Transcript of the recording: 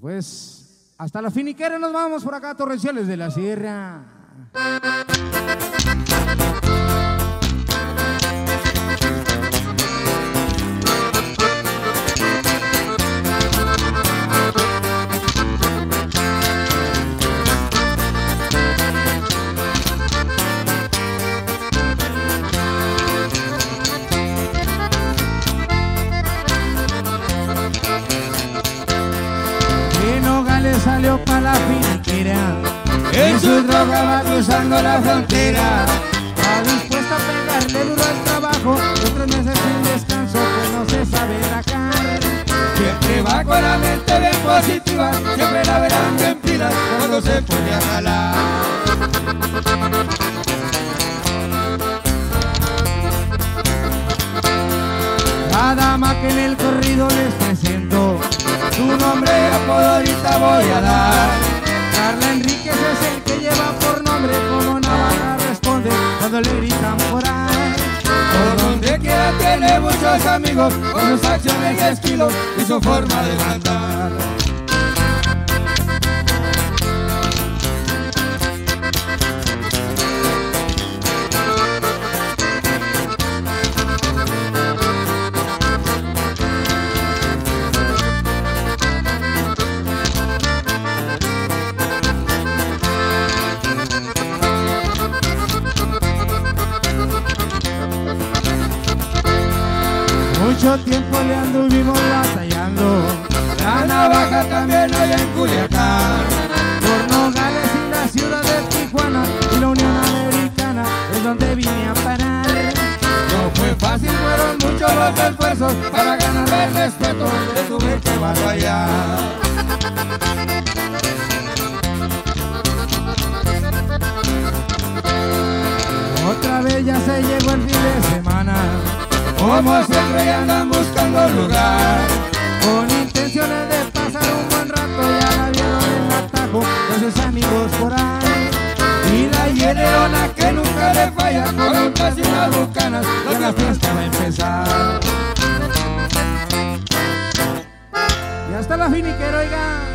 Pues hasta la finiquera nos vamos por acá, Torrenciales de la Sierra. Y Nogales salió para la finiquera. En su droga va cruzando la frontera. Está dispuesta a pegarle duro al trabajo. Los tres meses sin descanso, pues no se sabe la cara. Siempre va con la mente bien positiva, siempre la verán bien pilas cuando se pone a jalar. La dama que en el corrido les presento. Nombre apodo ahorita voy a dar. Carla Enríquez es el que lleva por nombre. Como Navaja responde cuando le gritan por ahí. Por donde quiera tiene muchos amigos, con sus acciones y estilos y su forma de cantar. Mucho tiempo le anduvimos batallando. La navaja también hay en Culiacán. Por Nogales y la ciudad de Tijuana y la Unión Americana es donde vine a parar. No fue fácil, fueron muchos los esfuerzos para ganar el respeto que tuve que batallar. Otra vez ya se llegó el fin de semana Como siempre andan buscando lugar. con intenciones de pasar un buen rato. Ya la vieron en atajo con sus amigos por ahí. Y la hiereona que nunca le falla con un y unas bucanas, ya la fiesta va a empezar. Y hasta la finiquera, oiga.